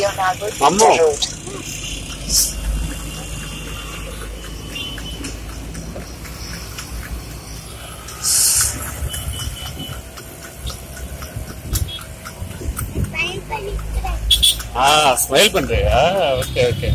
Leonardo Mammo. Road. Ah smile Ah, okay, okay.